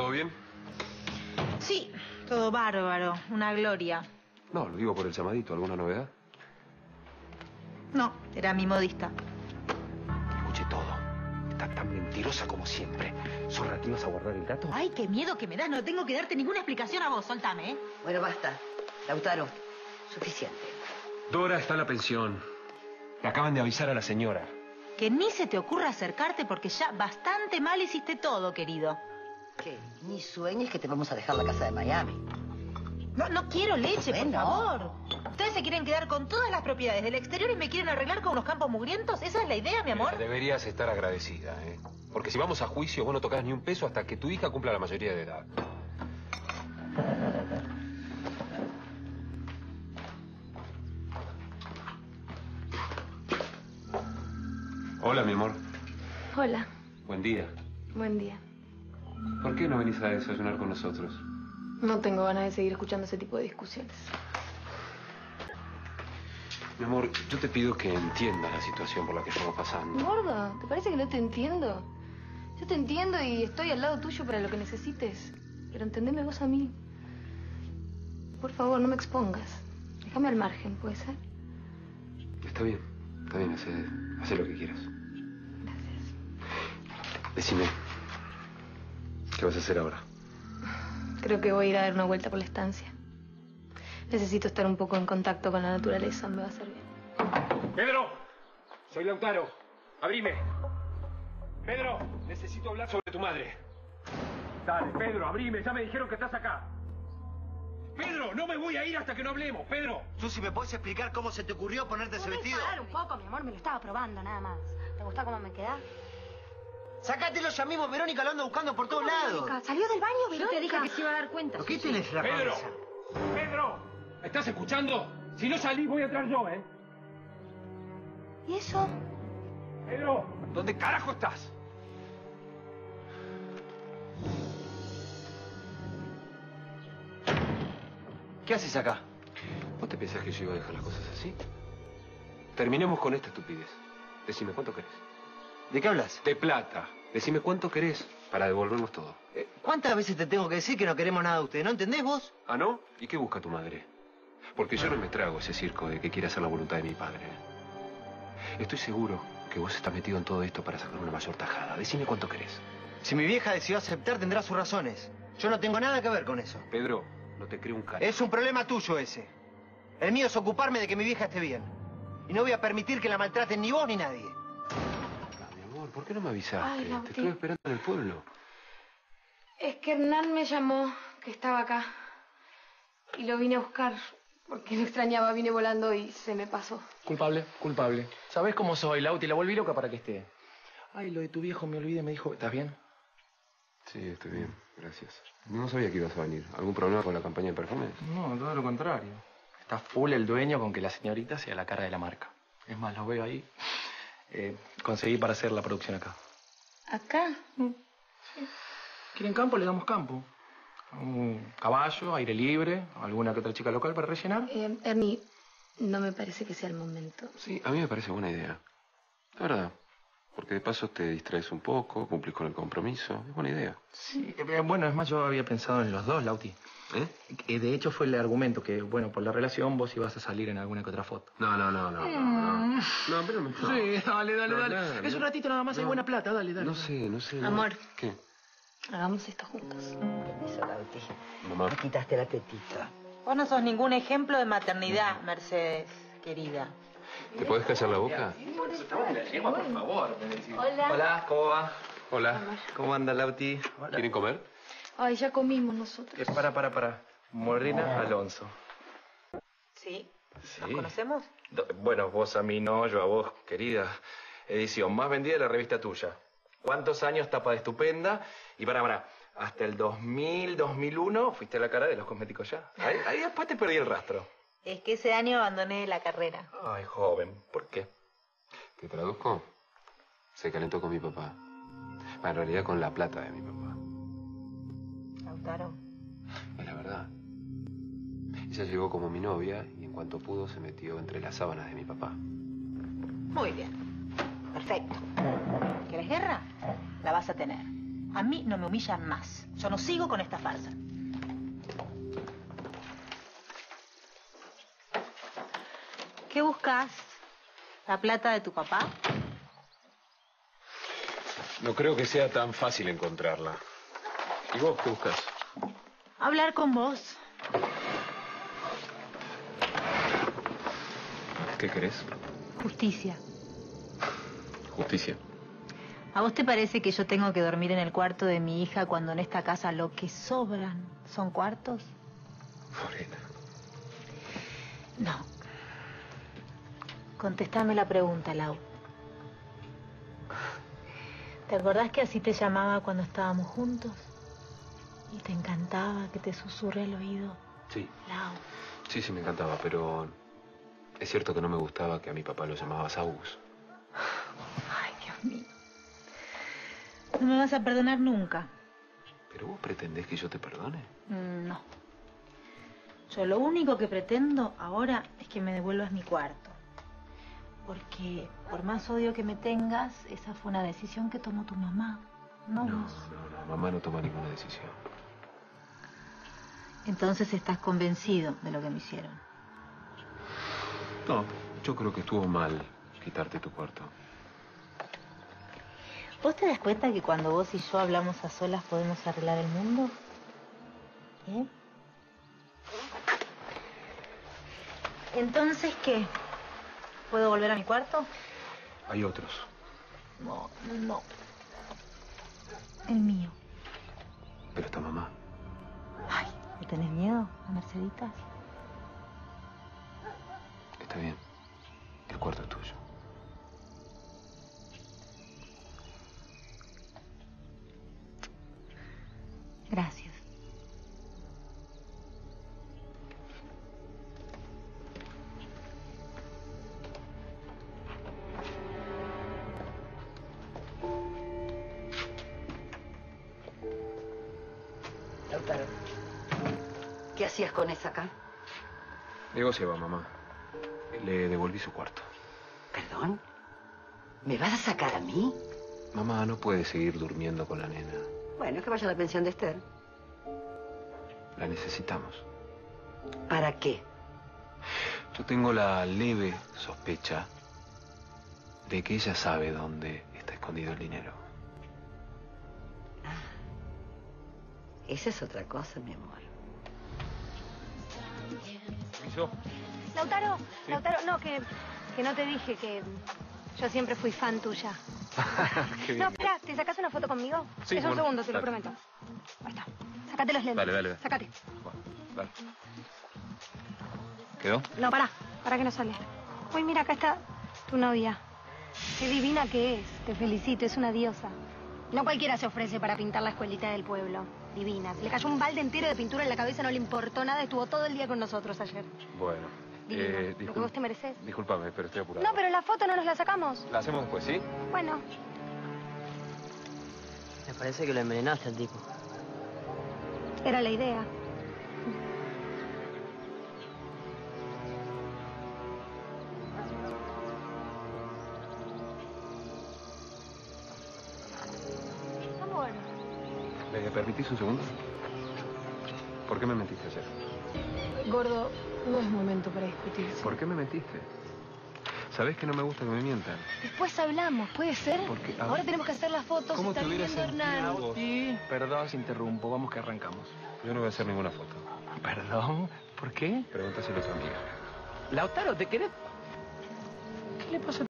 ¿Todo bien? Sí, todo bárbaro, una gloria. No, lo digo por el llamadito. ¿Alguna novedad? No, era mi modista. Escuché todo. Está tan mentirosa como siempre. ¿Zorra, te ibas a guardar el gato? Ay, qué miedo que me das. No tengo que darte ninguna explicación a vos. Soltame, ¿eh? Bueno, basta. Lautaro, suficiente. Dora está en la pensión. Le acaban de avisar a la señora. Que ni se te ocurra acercarte porque ya bastante mal hiciste todo, querido. ¿Qué? Ni sueñes que te vamos a dejar la casa de Miami. No, no quiero leche, por favor. Ustedes se quieren quedar con todas las propiedades del exterior y me quieren arreglar con unos campos mugrientos. ¿Esa es la idea, mi amor? Mira, deberías estar agradecida, ¿eh? Porque si vamos a juicio, vos no tocas ni un peso hasta que tu hija cumpla la mayoría de edad. Hola, mi amor. Hola, Buen día. buen día. ¿Por qué no venís a desayunar con nosotros? No tengo ganas de seguir escuchando ese tipo de discusiones. Mi amor, yo te pido que entiendas la situación por la que estamos pasando. Gorda, ¿te parece que no te entiendo? Yo te entiendo y estoy al lado tuyo para lo que necesites. Pero entendeme vos a mí. Por favor, no me expongas. Déjame al margen, ¿puede ser? Está bien, está bien, hace, hace lo que quieras. Gracias. Decime, ¿qué vas a hacer ahora? Creo que voy a ir a dar una vuelta por la estancia. Necesito estar un poco en contacto con la naturaleza, me va a hacer bien. ¡Pedro! Soy Lautaro. Abrime. Pedro, necesito hablar sobre tu madre. Dale, Pedro, abrime. Ya me dijeron que estás acá. Pedro, no me voy a ir hasta que no hablemos. Pedro. Susi, ¿me puedes explicar cómo se te ocurrió ponerte ese vestido? parar un poco, mi amor? Me lo estaba probando, nada más. ¿Te gusta cómo me queda? Sacátelo ya mismo, Verónica lo anda buscando por todos lados. ¿Salió del baño, Verónica? Yo te dije que se iba a dar cuenta. ¿Pero qué tenés en la Pedro. cabeza? Pedro. ¿Me estás escuchando? Si no salís, voy a entrar yo, ¿eh? ¿Y eso? Pedro, ¿dónde carajo estás? ¿Qué haces acá? ¿Vos te pensás que yo iba a dejar las cosas así? Terminemos con esta estupidez. Decime cuánto querés. ¿De qué hablas? De plata. Decime cuánto querés para devolvernos todo. Eh, ¿Cuántas veces te tengo que decir que no queremos nada de usted? ¿No entendés vos? ¿Ah, no? ¿Y qué busca tu madre? Porque yo no me trago ese circo de que quiere hacer la voluntad de mi padre. Estoy seguro que vos estás metido en todo esto para sacar una mayor tajada. Decime cuánto querés. Si mi vieja decidió aceptar, tendrá sus razones. Yo no tengo nada que ver con eso. Pedro, no te creo un carajo. Es un problema tuyo ese. El mío es ocuparme de que mi vieja esté bien. Y no voy a permitir que la maltraten ni vos ni nadie. Amor, ¿por qué no me avisaste? Ay, te estoy esperando en el pueblo. Es que Hernán me llamó, que estaba acá. Y lo vine a buscar, porque lo extrañaba, vine volando y se me pasó. Culpable, culpable. ¿Sabés cómo soy, Lauti? La volví loca para que esté. Ay, lo de tu viejo me olvidé, me dijo, ¿estás bien? Sí, estoy bien, gracias. No sabía que ibas a venir. ¿Algún problema con la campaña de perfumes? No, todo lo contrario. Está full el dueño con que la señorita sea la cara de la marca. Es más, lo veo ahí. Eh, conseguí para hacer la producción acá. ¿Acá? ¿Quieren campo? Le damos campo. Un caballo, aire libre, alguna que otra chica local para rellenar. Eh, Ernie, no me parece que sea el momento. Sí, a mí me parece buena idea. La verdad. Porque de paso te distraes un poco, cumplís con el compromiso. Es buena idea. Sí, eh, bueno, es más, yo había pensado en los dos, Lauti. ¿Eh? Eh, de hecho, fue el argumento que, bueno, por la relación vos ibas a salir en alguna que otra foto. No, no, no, no. No, no. no pero me... Sí, dale, dale, No, dale. nada, es no. un ratito nada más, hay No. buena plata, dale, dale. No sé, no sé. no. Amor. ¿Qué? Hagamos esto juntos. Eso, Lauti. Mamá. Me quitaste la tetita. Vos no sos ningún ejemplo de maternidad, Mercedes, querida. ¿Te podés callar la boca? por favor. Hola. Hola, ¿cómo va? Hola. ¿Cómo anda, Lauti? ¿Quieren comer? Ay, ya comimos nosotros. Eh, para, para, para. Morena Alonso. ¿Sí? Sí. ¿Nos conocemos? Do- Bueno, vos a mí no, yo a vos, querida. Edición más vendida de la revista tuya. ¿Cuántos años tapa de estupenda? Y para, para, hasta el 2000, 2001 fuiste a la cara de los cosméticos ya. Ahí, ahí después te perdí el rastro. Es que ese año abandoné la carrera. Ay, joven, ¿por qué? ¿Te traduzco? Se calentó con mi papá. En realidad con la plata de mi papá. Lautaro. Es la verdad. Ella llegó como mi novia y en cuanto pudo se metió entre las sábanas de mi papá. Muy bien. Perfecto. ¿Querés guerra? La vas a tener. A mí no me humillan más. Yo no sigo con esta farsa. ¿Qué buscas? ¿La plata de tu papá? No creo que sea tan fácil encontrarla. ¿Y vos qué buscas? Hablar con vos. ¿Qué querés? Justicia. Justicia. ¿A vos te parece que yo tengo que dormir en el cuarto de mi hija cuando en esta casa lo que sobran son cuartos? Morena. No. Contestame la pregunta, Lau. ¿Te acordás que así te llamaba cuando estábamos juntos? Y te encantaba que te susurre al oído. Sí. Lau. Sí, sí, me encantaba, pero es cierto que no me gustaba que a mi papá lo llamaba Saús. Ay, Dios mío. No me vas a perdonar nunca. ¿Pero vos pretendés que yo te perdone? Mm, No. Yo lo único que pretendo ahora es que me devuelvas mi cuarto. Porque por más odio que me tengas, esa fue una decisión que tomó tu mamá. No, No, vos. no, no, mamá no toma ninguna decisión. Entonces estás convencido de lo que me hicieron. No, yo creo que estuvo mal quitarte tu cuarto. ¿Vos te das cuenta que cuando vos y yo hablamos a solas podemos arreglar el mundo? ¿Eh? Entonces, ¿qué? ¿Puedo volver a mi cuarto? Hay otros. No, no. El mío. Pero está mamá. Ay, ¿le tenés miedo a Merceditas? Hacías con esa acá? Negociaba, mamá. Le devolví su cuarto. ¿Perdón? ¿Me vas a sacar a mí? Mamá no puede seguir durmiendo con la nena. Bueno, que vaya a la pensión de Esther. La necesitamos. ¿Para qué? Yo tengo la leve sospecha de que ella sabe dónde está escondido el dinero. Esa es otra cosa, mi amor. Lautaro, Lautaro, no, que, que no te dije que yo siempre fui fan tuya. Qué No, espera, ¿te sacas una foto conmigo? Sí, es un bueno, segundo, te lo prometo. Ahí está. Sácate los lentes. Dale, dale, dale. Sácate. Bueno, dale. ¿Quedó? No, pará, para que no sale. Uy, mira, acá está tu novia. Qué divina que es, te felicito, es una diosa. No cualquiera se ofrece para pintar la escuelita del pueblo. Divina. Se le cayó un balde entero de pintura en la cabeza, no le importó nada, estuvo todo el día con nosotros ayer. Bueno. Divina, eh, lo que vos te mereces. Disculpame, pero estoy apurado. No, pero la foto no nos la sacamos. La hacemos después, ¿sí? Bueno, Me parece que lo envenenaste al tipo. era la idea. ¿Me permitís un segundo? ¿Por qué me mentiste ayer? gordo, no es momento para discutir. ¿Por qué me mentiste? Sabés que no me gusta que me mientan. Después hablamos, ¿puede ser? Porque, Ahora ver, tenemos que hacer las fotos. ¿cómo está te viniendo sentido Hernán. Y, perdón si interrumpo, vamos que arrancamos. Yo no voy a hacer ninguna foto. Perdón, ¿por qué? Pregúntaselo a tu amiga. Lautaro, ¿te querés? ¿Qué le pasa a